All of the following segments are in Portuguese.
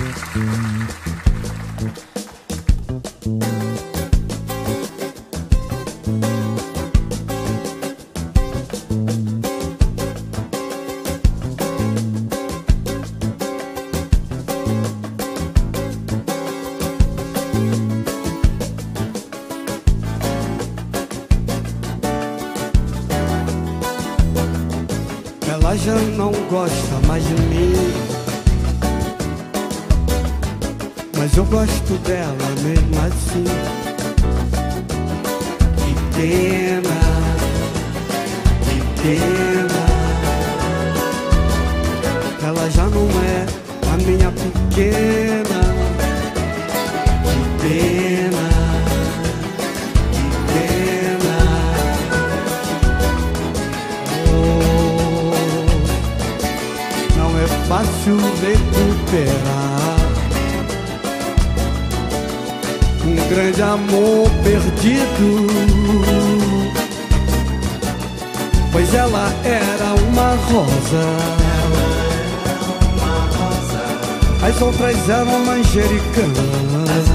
Ela já não gosta mais de mim. Mas eu gosto dela mesmo assim. Que pena, que pena. Ela já não é a minha pequena. Que pena, que pena. Oh, não é fácil recuperar um grande amor perdido. Pois ela era uma rosa. As outras eram manjericanas.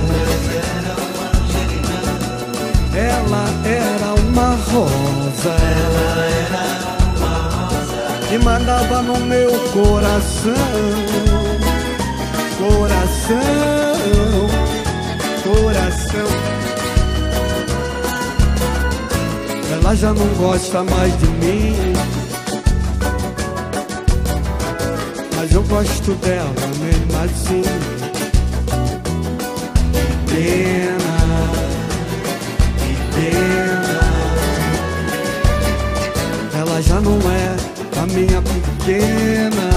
Ela era uma rosa. Que mandava no meu. Coração, coração. Ela já não gosta mais de mim. Mas eu gosto dela mesmo assim. Que pena, que pena. Ela já não é a minha pequena.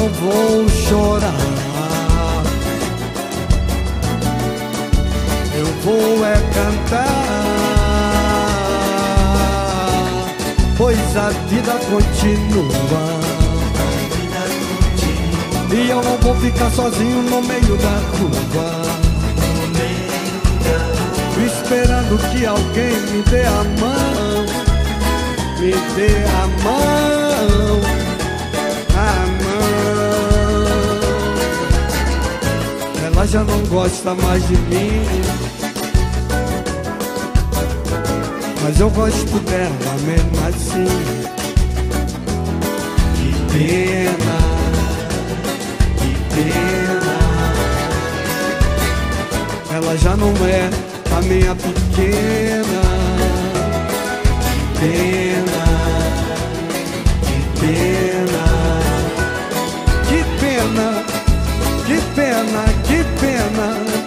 Não vou chorar. Eu vou é cantar, pois a vida continua. E eu não vou ficar sozinho no meio da rua. Esperando que alguém me dê a mão, me dê a mão, já não gosta mais de mim. Mas eu gosto dela mesmo assim. Que pena, que pena. Ela já não é a minha pequena. Que pena, que pena. Que pena, que pena, pena.